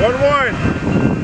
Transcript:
one one.